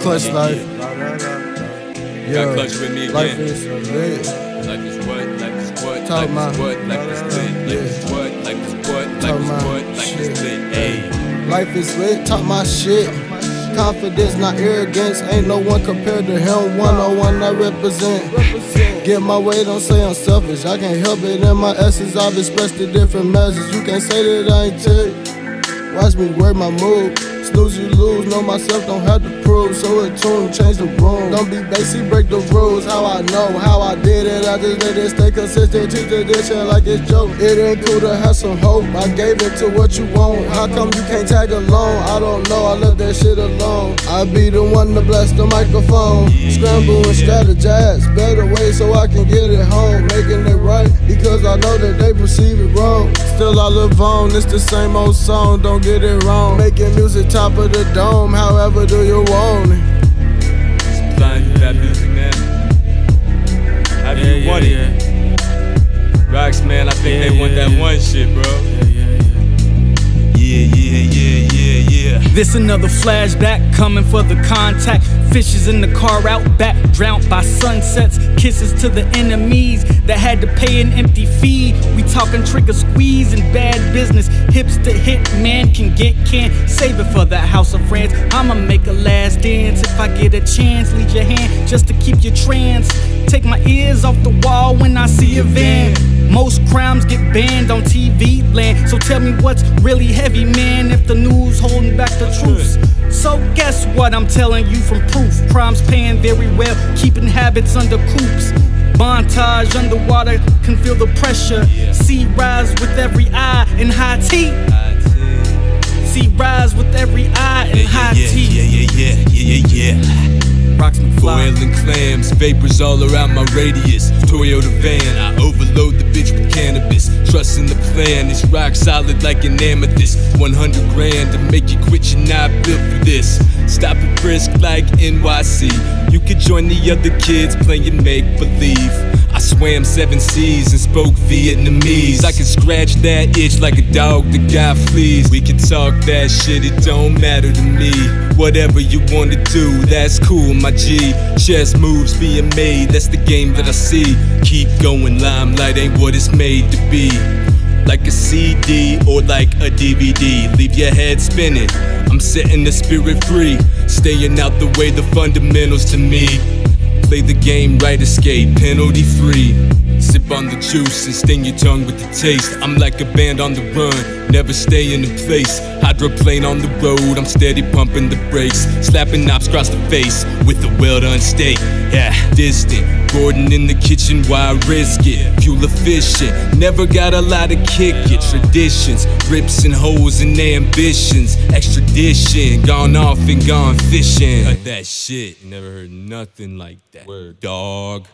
Clutch Lyfe. Yeah. clutch with me Life is lit. Life is what? Life is what? Talk Life is what? Life is lit. Life is what? Life is what? Life is what? Life is lit. Hey. Life is lit, talk my shit. Confidence, not arrogance. Ain't no one compared to him. One on one I represent. Get my way, don't say I'm selfish. I can't help it in my essence. I've expressed the different measures. You can't say that I ain't you. Watch me work my move. Snooze, you lose. Know myself, don't have to prove. So in tune, change the room. Don't be basic, break the rules. How I know, how I did it. I just let it stay consistent. Treat the dish like it's joke. It ain't cool to have some hope. I gave it to what you want. How come you can't tag along? I don't know. I left that shit alone. I be the one to bless the microphone. Scramble and strategize. Better way so I can get it home. Making it right because I know that they perceive it wrong. Still I live on. It's the same old song. Don't get it wrong. Making music top of the dome. However do you want it? Supplying you that music, man. How do you want it? Roxx, man, I think they want that one shit, bro. This another flashback coming for the contact. Fishes in the car out back, drowned by sunsets. Kisses to the enemies that had to pay an empty fee. We talking trigger squeeze and bad business. Hips to hit, man can get can save it for that house of friends. I'ma make a last dance if I get a chance. Lead your hand just to keep you trance. Take my ears off the wall when I see a van. Most crimes get banned on TV land. Tell me what's really heavy, man, if the news holding back the truth. So guess what I'm telling you from proof. Crimes paying very well, keeping habits under coops. Montage underwater can feel the pressure. Sea rise with every eye in high tea. Sea rise with every eye Vapors all around my radius. Toyota van, I overload the bitch with cannabis. Trust in the plan, it's rock solid like an amethyst. 100 grand to make you quit, you're not built for this. Stop at brisk like NYC. You could join the other kids playing make believe. I swam seven seas and spoke Vietnamese. I can scratch that itch like a dog that got fleas. We can talk that shit, it don't matter to me. Whatever you wanna do, that's cool, my G. Chess moves being made, that's the game that I see. Keep going, limelight ain't what it's made to be. Like a CD or like a DVD, leave your head spinning. I'm setting the spirit free, staying out the way, the fundamentals to me. Play the game right, escape, penalty free. Sip on the juice and sting your tongue with the taste. I'm like a band on the run, never stay in the place. Hydroplane on the road, I'm steady pumping the brakes. Slapping knobs across the face with a well done steak. Yeah, distant. Gordon in the kitchen, why risk it? Fuel efficient, never got a lot of kick it. Traditions, rips and holes and ambitions. Extradition, gone off and gone fishing. Cut that shit, never heard nothing like that. Word, dog.